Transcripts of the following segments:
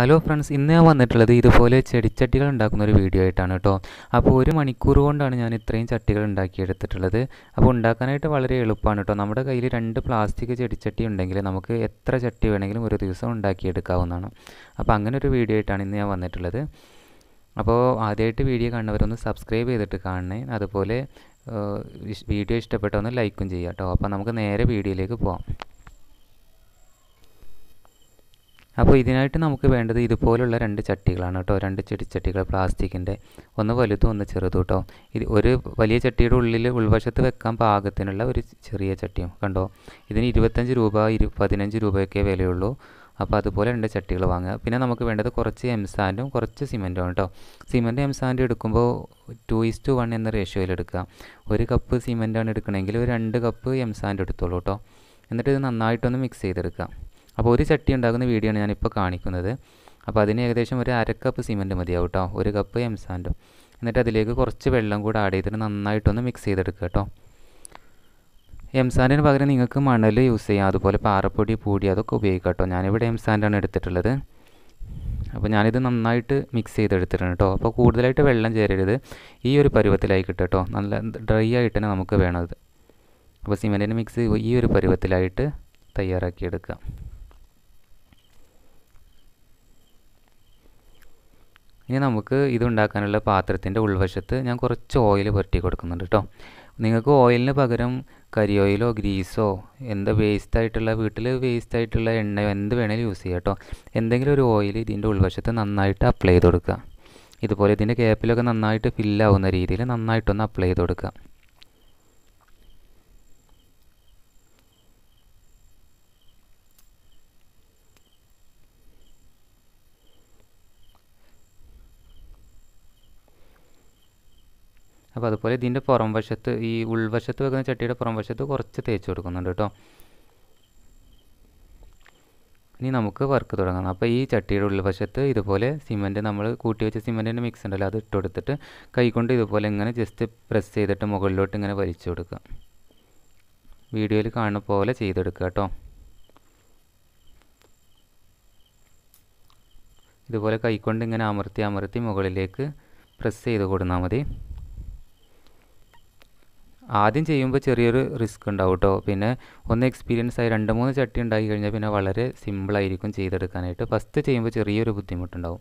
Hello friends ഇന്ന് ഞാൻ വന്നിട്ടുള്ളത് ഇതുപോലെ ചെടിച്ചട്ടികൾ ഉണ്ടാക്കുന്ന ഒരു വീഡിയോ ആയിട്ടാണ് കേട്ടോ അപ്പോൾ ഒരു മണിക്കൂർ കൊണ്ടാണ് ഞാൻ ഇത്രയും ചട്ടികൾ ഉണ്ടാക്കിയെടുത്തിട്ടുള്ളത്. അപ്പോൾ ഉണ്ടാക്കാനായിട്ട് വളരെ എളുപ്പമാണ് കേട്ടോ നമ്മുടെ കയ്യിൽ രണ്ട് പ്ലാസ്റ്റിക് ചെടിച്ചട്ടി ഉണ്ടെങ്കിൽ നമുക്ക് എത്ര ചട്ടി വേണമെങ്കിലും ഒരു ദിവസം ഉണ്ടാക്കിയെടുക്കാവുന്നതാണ്. അപ്പോൾ അങ്ങനെ ഒരു വീഡിയോ ആയിട്ടാണ് ഇന്ന് ഞാൻ വന്നിട്ടുള്ളത്. അപ്പോൾ ആദ്യമായിട്ട് വീഡിയോ കാണുന്നവരൊന്ന് സബ്സ്ക്രൈബ് ചെയ്തിട്ട് കാണണേ. അതുപോലെ വീഡിയോ ഇഷ്ടപ്പെട്ടൊന്ന് ലൈക്കും ചെയ്യാം കേട്ടോ അപ്പോൾ നമുക്ക് നേരെ വീഡിയോയിലേക്ക് പോകാം അപ്പോൾ ഇതിനായിട്ട് നമുക്ക് വേണ്ടത് ഇതുപോലുള്ള രണ്ട് ചട്ടികളാണ് കേട്ടോ. രണ്ട് ചെടിച്ചട്ടികൾ പ്ലാസ്റ്റിക്കിന്റെ. ഒന്ന് വലുതും ഒന്ന് ചെറുതും കേട്ടോ. ഇത് ഒരു വലിയ ചട്ടിയുടെ ഉള്ളിൽ ഉൾവശത്ത് വെക്കാൻ പാകത്തിനുള്ള ഒരു ചെറിയ ചട്ടിയും കണ്ടോ? ഇതിന് ഇരുപത്തഞ്ച് രൂപ ഇരു പതിനഞ്ച് രൂപയൊക്കെ വിലയുള്ളൂ. അപ്പോൾ അതുപോലെ രണ്ട് ചട്ടികൾ വാങ്ങുക. പിന്നെ നമുക്ക് വേണ്ടത് കുറച്ച് എംസാൻഡും കുറച്ച് സിമെന്റും കേട്ടോ. സിമെന്റ് എംസാൻഡ് എടുക്കുമ്പോൾ ടു ഈസ് ടു വൺ എന്ന റേഷ്യോയിൽ എടുക്കുക. ഒരു കപ്പ് സിമെന്റാണ് എടുക്കണമെങ്കിൽ ഒരു രണ്ട് കപ്പ് എംസാൻഡ് എടുത്തോളൂ കേട്ടോ. എന്നിട്ട് ഇത് നന്നായിട്ടൊന്ന് മിക്സ് ചെയ്തെടുക്കുക. അപ്പോൾ ഒരു ചട്ടി ഉണ്ടാക്കുന്ന വീഡിയോ ആണ് ഞാനിപ്പോൾ കാണിക്കുന്നത്. അപ്പോൾ അതിന് ഏകദേശം ഒരു അര കപ്പ് സിമെന്റ് മതിയാവും കേട്ടോ. ഒരു കപ്പ് എം എംസാൻഡും. എന്നിട്ട് അതിലേക്ക് കുറച്ച് വെള്ളം കൂടെ ആഡ് ചെയ്തിട്ട് നന്നായിട്ടൊന്ന് മിക്സ് ചെയ്തെടുക്കുക കേട്ടോ. എംസാൻഡിന് പകരം നിങ്ങൾക്ക് മണൽ യൂസ് ചെയ്യാം. അതുപോലെ പാറപ്പൊടി പൂടി അതൊക്കെ ഉപയോഗിക്കാം കേട്ടോ. ഞാനിവിടെ എംസാൻഡാണ് എടുത്തിട്ടുള്ളത്. അപ്പോൾ ഞാനിത് നന്നായിട്ട് മിക്സ് ചെയ്തെടുത്തിട്ടുണ്ട് കേട്ടോ. അപ്പോൾ കൂടുതലായിട്ട് വെള്ളം ചേരരുത്. ഈ ഒരു പരുവത്തിലായി കിട്ടും. നല്ല ഡ്രൈ ആയിട്ട് തന്നെ നമുക്ക് വേണത് അപ്പോൾ സിമെന്റിന്റെ മിക്സ് ഈ ഒരു പരുവത്തിലായിട്ട് തയ്യാറാക്കിയെടുക്കുക ഇനി നമുക്ക് ഇതുണ്ടാക്കാനുള്ള പാത്രത്തിന്റെ ഉൾവശത്ത് ഞാൻ കുറച്ച് ഓയിൽ പുരട്ടി കൊടുക്കുന്നുണ്ട് കേട്ടോ നിങ്ങൾക്ക് ഓയിലിന് പകരം കരി ഓയിലോ ഗ്രീസോ എന്താ വേസ്റ്റ് ആയിട്ടുള്ള വീട്ടിൽ വേസ്റ്റ് ആയിട്ടുള്ള എണ്ണയോ എന്ത് വേണേലും യൂസ് ചെയ്യാം കേട്ടോ എന്തെങ്കിലും ഒരു ഓയിൽ ഇതിന്റെ ഉൾവശത്ത് നന്നായിട്ട് അപ്ലൈ ചെയ്ത് കൊടുക്കുക. ഇതുപോലെ ഇതിന്റെ ക്യാപ്പിലൊക്കെ നന്നായിട്ട് ഫില്ലാവുന്ന രീതിയിൽ നന്നായിട്ടൊന്ന് അപ്ലൈ ചെയ്ത് കൊടുക്കുക. അപ്പോൾ അതുപോലെ ഇതിന്റെ പുറം വശത്ത് ഈ ഉൾവശത്ത് വെക്കുന്ന ചട്ടിയുടെ പുറം വശത്ത് കുറച്ച് തേച്ച് കൊടുക്കുന്നുണ്ട് കേട്ടോ. ഇനി നമുക്ക് വർക്ക് തുടങ്ങാം. അപ്പോൾ ഈ ചട്ടിയുടെ ഉൾവശത്ത് ഇതുപോലെ സിമന്റ് നമ്മൾ കൂട്ടി വെച്ച സിമന്റിന്റെ മിക്സ് ഉണ്ടല്ലോ അത് ഇട്ട് കൊടുത്തിട്ട് കൈകൊണ്ട് ഇതുപോലെ ഇങ്ങനെ ജസ്റ്റ് പ്രസ് ചെയ്തിട്ട് മുകളിലോട്ട് ഇങ്ങനെ വലിച്ചു കൊടുക്കുക. വീഡിയോയിൽ കാണുന്ന പോലെ ചെയ്തെടുക്കുക കേട്ടോ. ഇതുപോലെ കൈകൊണ്ട് ഇങ്ങനെ അമർത്തി അമർത്തി മുകളിലേക്ക് പ്രസ് ചെയ്ത് കൊടുത്താൽ മതി. ആദ്യം ചെയ്യുമ്പോൾ ചെറിയൊരു റിസ്ക് ഉണ്ടാവും കേട്ടോ പിന്നെ ഒന്ന് എക്സ്പീരിയൻസ് ആയി രണ്ട് മൂന്ന് ചട്ടി ഉണ്ടാക്കി കഴിഞ്ഞാൽ പിന്നെ വളരെ സിമ്പിളായിരിക്കും ചെയ്തെടുക്കാനായിട്ട്. ഫസ്റ്റ് ചെയ്യുമ്പോൾ ചെറിയൊരു ബുദ്ധിമുട്ടുണ്ടാവും.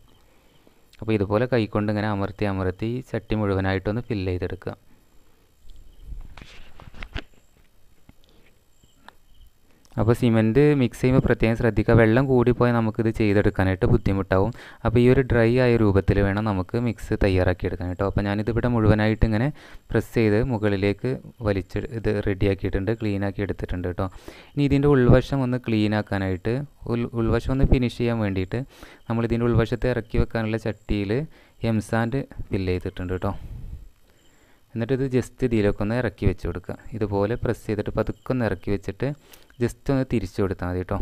അപ്പോൾ ഇതുപോലെ കൈക്കൊണ്ട് ഇങ്ങനെ അമർത്തി അമർത്തി ചട്ടി മുഴുവനായിട്ടൊന്ന് ഫില്ല് ചെയ്തെടുക്കുക. അപ്പോൾ സിമെന്റ് മിക്സ് ചെയ്യുമ്പോൾ പ്രത്യേകം ശ്രദ്ധിക്കുക. വെള്ളം കൂടിപ്പോയാൽ നമുക്കിത് ചെയ്തെടുക്കാനായിട്ട് ബുദ്ധിമുട്ടാവും. അപ്പോൾ ഈ ഒരു ഡ്രൈ ആയ രൂപത്തിൽ വേണം നമുക്ക് മിക്സ് തയ്യാറാക്കി എടുക്കാൻ കേട്ടോ. അപ്പോൾ ഞാനിതിവിടെ മുഴുവനായിട്ട് ഇങ്ങനെ പ്രസ് ചെയ്ത് മുകളിലേക്ക് വലിച്ച് ഇത് റെഡിയാക്കിയിട്ടുണ്ട് ക്ലീൻ ആക്കി എടുത്തിട്ടുണ്ട് കേട്ടോ. ഇനി ഇതിന്റെ ഉൾവശം ഒന്ന് ക്ലീൻ ആക്കാനായിട്ട് ഉൾ ഉൾവശം ഒന്ന് ഫിനിഷ് ചെയ്യാൻ വേണ്ടിയിട്ട് നമ്മളിതിന്റെ ഉൾവശത്ത് ഇറക്കി വെക്കാനുള്ള ചട്ടിയിൽ എംസാൻഡ് ഫില്ല് ചെയ്തിട്ടുണ്ട് കേട്ടോ. എന്നിട്ട് ഇത് ജസ്റ്റ് ഇതിലൊക്കെ ഒന്ന് ഇറക്കി വെച്ച് കൊടുക്കുക. ഇതുപോലെ പ്രസ് ചെയ്തിട്ട് പതുക്കെ ഒന്ന് ഇറക്കി വെച്ചിട്ട് ജസ്റ്റ് ഒന്ന് തിരിച്ചു കൊടുത്താൽ മതി കേട്ടോ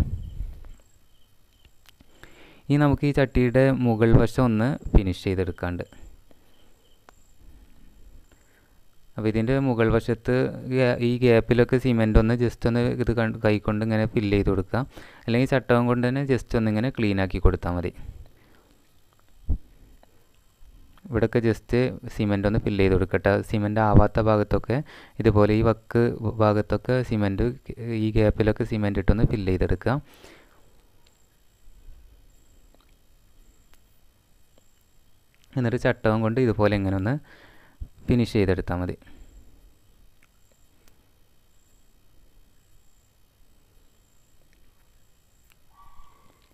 ഇനി നമുക്ക് ഈ ചട്ടിയുടെ മുകൾ വശം ഒന്ന് ഫിനിഷ് ചെയ്തെടുക്കാണ്ട്. അപ്പോൾ ഇതിന്റെ മുകൾ വശത്ത് ഈ ഗ്യാപ്പിലൊക്കെ സിമെന്റ് ഒന്ന് ജസ്റ്റ് ഒന്ന് ഇത് കൈകൊണ്ട് ഇങ്ങനെ ഫില്ല് ചെയ്ത് കൊടുക്കുക. അല്ലെങ്കിൽ ചട്ടവും കൊണ്ട് തന്നെ ജസ്റ്റ് ഒന്ന് ഇങ്ങനെ ക്ലീൻ ആക്കി കൊടുത്താൽ മതി. ഇവിടെയൊക്കെ ജസ്റ്റ് സിമെന്റ് ഒന്ന് ഫില്ല് ചെയ്ത് കൊടുക്കട്ടെ. സിമെന്റ് ആവാത്ത ഭാഗത്തൊക്കെ ഇതുപോലെ ഈ വക്ക് ഭാഗത്തൊക്കെ സിമെന്റ് ഈ ഗ്യാപ്പിലൊക്കെ സിമന്റ് ഇട്ടൊന്ന് ഫില്ല് ചെയ്തെടുക്കുക. എന്നിട്ട് ചട്ടവും കൊണ്ട് ഇതുപോലെ ഇങ്ങനെ ഒന്ന് ഫിനിഷ് ചെയ്തെടുത്താൽ മതി.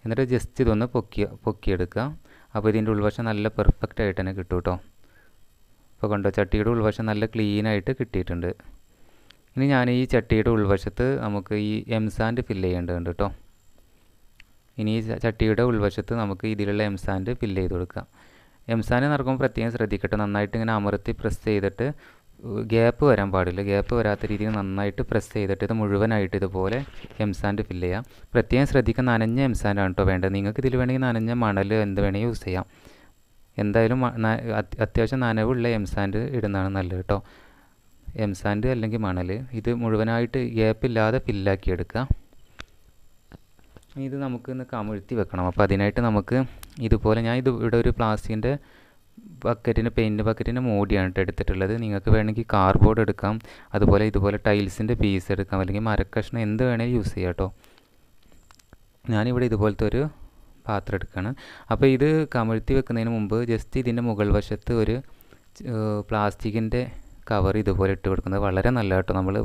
എന്നിട്ട് ജസ്റ്റ് ഇതൊന്ന് പൊക്കി പൊക്കിയെടുക്കുക. അപ്പോൾ ഇതിന്റെ ഉൾവശം നല്ല പെർഫെക്റ്റ് ആയിട്ട് തന്നെ കിട്ടും കേട്ടോ. അപ്പോൾ കണ്ടോ ചട്ടിയുടെ ഉൾവശം നല്ല ക്ലീൻ ആയിട്ട് കിട്ടിയിട്ടുണ്ട്. ഇനി ഞാൻ ഈ ചട്ടിയുടെ ഉൾവശത്ത് നമുക്ക് ഈ എം സാൻഡ് ഫില്ല് ചെയ്യേണ്ടതുണ്ട് കേട്ടോ. ഇനി ഈ ചട്ടിയുടെ ഉൾവശത്ത് നമുക്ക് ഇതിലുള്ള എം സാൻഡ് ഫില്ല് ചെയ്ത് കൊടുക്കാം. എം സാൻഡ് നടക്കുമ്പോൾ പ്രത്യേകം ശ്രദ്ധിക്കട്ടെ നന്നായിട്ട് ഇങ്ങനെ അമർത്തി പ്രസ് ചെയ്തിട്ട് ഗ്യാപ്പ് വരാൻ പാടില്ല. ഗ്യാപ്പ് വരാത്ത രീതിയിൽ നന്നായിട്ട് പ്രസ് ചെയ്തിട്ട് ഇത് മുഴുവനായിട്ട് ഇതുപോലെ എംസാൻഡ് ഫില്ല് ചെയ്യാം. പ്രത്യേകം ശ്രദ്ധിക്കുക നനഞ്ഞ എംസാൻഡാണ് കേട്ടോ വേണ്ടത്. നിങ്ങൾക്ക് ഇതിൽ വേണമെങ്കിൽ നനഞ്ഞ മണൽ എന്ത് വേണമെങ്കിൽ യൂസ് ചെയ്യാം. എന്തായാലും അത്യാവശ്യം നനവുള്ള എംസാൻഡ് ഇടുന്നതാണ് നല്ലത് കേട്ടോ എംസാൻഡ് അല്ലെങ്കിൽ മണൽ ഇത് മുഴുവനായിട്ട് ഗ്യാപ്പ് ഗ്യാപ്പില്ലാതെ ഫില്ലാക്കി എടുക്കുക. ഇത് നമുക്ക് ഇന്ന് കമിഴ്ത്തി വെക്കണം. അപ്പോൾ അതിനായിട്ട് നമുക്ക് ഇതുപോലെ ഞാൻ ഇത് ഇവിടെ ഒരു പ്ലാസ്റ്റിക്കിന്റെ ബക്കറ്റിന് പെയിന്റ് ബക്കറ്റിന്റെ മോഡിയാണ് കേട്ടോ എടുത്തിട്ടുള്ളത്. നിങ്ങൾക്ക് വേണമെങ്കിൽ കാർഡ്ബോർഡ് എടുക്കാം. അതുപോലെ ഇതുപോലെ ടൈൽസിന്റെ പീസ് എടുക്കാം. അല്ലെങ്കിൽ മരക്കഷ്ണം എന്ത് വേണമെങ്കിലും യൂസ് ചെയ്യാം കേട്ടോ ഞാനിവിടെ ഇതുപോലത്തെ ഒരു പാത്രം എടുക്കുകയാണ് അപ്പോൾ ഇത് കമഴ്ത്തി വെക്കുന്നതിന് മുമ്പ് ജസ്റ്റ് ഇതിന്റെ മുകൾ വശത്ത് ഒരു പ്ലാസ്റ്റിക്കിന്റെ കവർ ഇതുപോലെ ഇട്ട് കൊടുക്കുന്നത് വളരെ നല്ല കേട്ടോ നമ്മൾ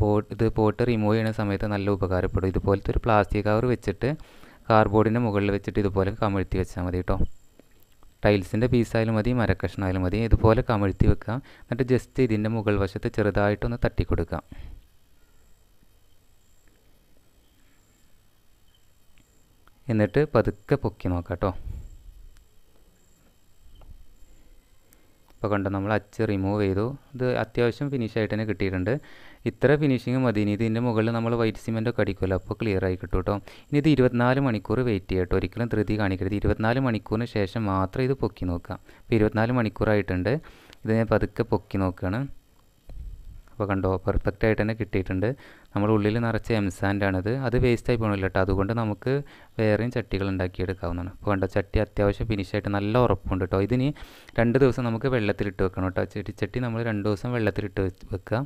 ബോട്ട് ഇത് പോട്ട് റിമൂവ് ചെയ്യുന്ന സമയത്ത് നല്ല ഉപകാരപ്പെടും. ഇതുപോലത്തെ ഒരു പ്ലാസ്റ്റിക് കവർ വെച്ചിട്ട് കാർഡ്ബോർഡിന്റെ മുകളിൽ വെച്ചിട്ട് ഇതുപോലെ കമഴ്ത്തി വെച്ചാൽ മതി കേട്ടോ ടൈൽസിന്റെ പീസായാലും മതി മരക്കഷ്ണമായാലും മതി ഇതുപോലെ കമഴ്ത്തി വെക്കുക. എന്നിട്ട് ജസ്റ്റ് ഇതിന്റെ മുകൾ വശത്ത് ചെറുതായിട്ടൊന്ന് തട്ടി കൊടുക്കുക എന്നിട്ട് പതുക്കെ പൊക്കി നോക്കാം കേട്ടോ ഇപ്പോൾ കണ്ടോ നമ്മൾ അച്ച് റിമൂവ് ചെയ്തു. ഇത് അത്യാവശ്യം ഫിനിഷ് ആയിട്ട് തന്നെ കിട്ടിയിട്ടുണ്ട്. ഇത്ര ഫിനിഷിങ് മതി. ഇനി ഇതിന്റെ മുകളിൽ നമ്മൾ വൈറ്റ് സിമെന്റ് ഒക്കെ അടിക്കുമല്ലോ. അപ്പോൾ ക്ലിയർ ആയി കിട്ടും കേട്ടോ. ഇനി ഇത് ഇരുപത്തിനാല് മണിക്കൂർ വെയിറ്റ് ചെയ്യട്ടോ ഒരിക്കലും ധൃതി കാണിക്കരുത്. ഇരുപത്തിനാല് മണിക്കൂറിന് ശേഷം മാത്രം ഇത് പൊക്കി നോക്കാം. ഇപ്പോൾ ഇരുപത്തിനാല് മണിക്കൂറായിട്ടുണ്ട് ഇത് ഞാൻ പതുക്കെ പൊക്കി നോക്കുകയാണ് അപ്പോൾ കണ്ടോ പെർഫെക്റ്റ് ആയിട്ട് തന്നെ കിട്ടിയിട്ടുണ്ട്. നമ്മൾ ഉള്ളിൽ നിറച്ച എംസാൻഡാണിത് അത് വേസ്റ്റ് ആയി പോകണില്ല കേട്ടോ. അതുകൊണ്ട് നമുക്ക് വേറെയും ചട്ടികൾ ഉണ്ടാക്കിയെടുക്കാവുന്നതാണ്. അപ്പോൾ കണ്ടോ ചട്ടി അത്യാവശ്യം ഫിനിഷായിട്ട് നല്ല ഉറപ്പുണ്ട് കേട്ടോ. ഇതിന് രണ്ട് ദിവസം നമുക്ക് വെള്ളത്തിലിട്ട് വെക്കണം കേട്ടോ. ചെടിച്ചട്ടി നമ്മൾ രണ്ട് ദിവസം വെള്ളത്തിലിട്ട് വെക്കുക.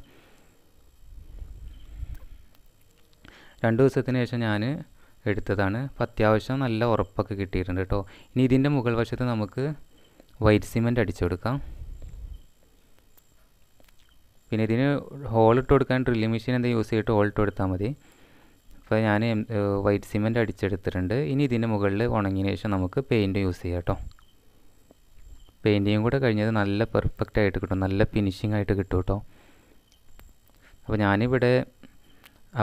രണ്ട് ദിവസത്തിന് ശേഷം ഞാൻ എടുത്തതാണ്. അപ്പോൾ അത്യാവശ്യം നല്ല ഉറപ്പൊക്കെ കിട്ടിയിട്ടുണ്ട് കേട്ടോ ഇനി ഇതിന്റെ മുകൾ വശത്ത് നമുക്ക് വൈറ്റ് സിമെന്റ് അടിച്ചു കൊടുക്കാം. പിന്നെ ഇതിന് ഹോൾ ഇട്ട് കൊടുക്കാൻ ഡ്രില്ലിംഗ് മെഷീൻ എന്താ യൂസ് ചെയ്തിട്ട് ഹോൾ ഇട്ട് കൊടുത്താൽ മതി. അപ്പോൾ ഞാൻ വൈറ്റ് സിമെന്റ് അടിച്ചെടുത്തിട്ടുണ്ട്. ഇനി ഇതിന്റെ മുകളിൽ ഉണങ്ങിയതിന് ശേഷം നമുക്ക് പെയിന്റ് യൂസ് ചെയ്യാം കേട്ടോ പെയിന്റിങ് കൂടെ കഴിഞ്ഞത് നല്ല പെർഫെക്റ്റ് ആയിട്ട് കിട്ടും. നല്ല ഫിനിഷിംഗ് ആയിട്ട് കിട്ടും കേട്ടോ അപ്പോൾ ഞാനിവിടെ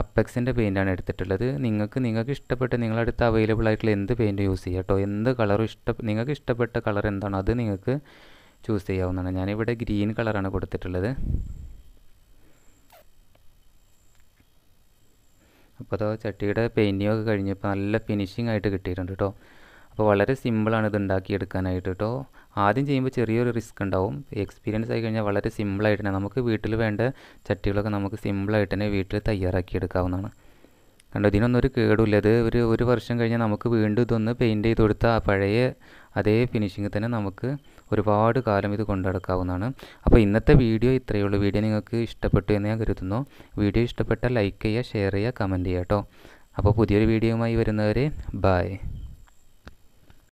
അപ്പെക്സിന്റെ പെയിന്റാണ് എടുത്തിട്ടുള്ളത്. നിങ്ങൾക്ക് നിങ്ങൾക്ക് ഇഷ്ടപ്പെട്ട നിങ്ങളടുത്ത് അവൈലബിൾ ആയിട്ടുള്ള എന്ത് പെയിന്റ് യൂസ് ചെയ്യാം കേട്ടോ എന്ത് കളറും ഇഷ്ട നിങ്ങൾക്ക് ഇഷ്ടപ്പെട്ട കളർ എന്താണോ അത് നിങ്ങൾക്ക് ചൂസ് ചെയ്യാവുന്നതാണ്. ഞാനിവിടെ ഗ്രീൻ കളറാണ് കൊടുത്തിട്ടുള്ളത്. അപ്പോൾ അതോ ചട്ടിയുടെ പെയിന്റിങ് ഒക്കെ കഴിഞ്ഞപ്പോൾ നല്ല ഫിനിഷിംഗ് ആയിട്ട് കിട്ടിയിട്ടുണ്ട് കേട്ടോ അപ്പോൾ വളരെ സിമ്പിളാണ് ഇത് ഉണ്ടാക്കിയെടുക്കാനായിട്ട് കേട്ടോ ആദ്യം ചെയ്യുമ്പോൾ ചെറിയൊരു റിസ്ക് ഉണ്ടാവും. എക്സ്പീരിയൻസ് ആയി കഴിഞ്ഞാൽ വളരെ സിമ്പിളായിട്ട് തന്നെ. നമുക്ക് വീട്ടിൽ വേണ്ട ചട്ടികളൊക്കെ നമുക്ക് സിമ്പിളായിട്ട് തന്നെ വീട്ടിൽ തയ്യാറാക്കി തയ്യാറാക്കിയെടുക്കാവുന്നതാണ്. കണ്ടോ ഇതിനൊന്നും ഒരു കേടുമില്ല. ഇത് ഒരു ഒരു വർഷം കഴിഞ്ഞാൽ നമുക്ക് വീണ്ടും ഇതൊന്ന് പെയിന്റ് ചെയ്ത് കൊടുത്താൽ ആ പഴയ അതേ ഫിനിഷിങ് തന്നെ നമുക്ക് ഒരുപാട് കാലം ഇത് കൊണ്ടുനടക്കാവുന്നതാണ് അപ്പോൾ ഇന്നത്തെ വീഡിയോ ഇത്രയേ ഉള്ളൂ. വീഡിയോ നിങ്ങൾക്ക് ഇഷ്ടപ്പെട്ടു എന്ന് ഞാൻ കരുതുന്നു. വീഡിയോ ഇഷ്ടപ്പെട്ടാൽ ലൈക്ക് ചെയ്യുക ഷെയർ ചെയ്യുക കമന്റ് ചെയ്യുക കേട്ടോ. അപ്പോൾ പുതിയൊരു വീഡിയോയുമായി വരുന്നവരെ ബായ്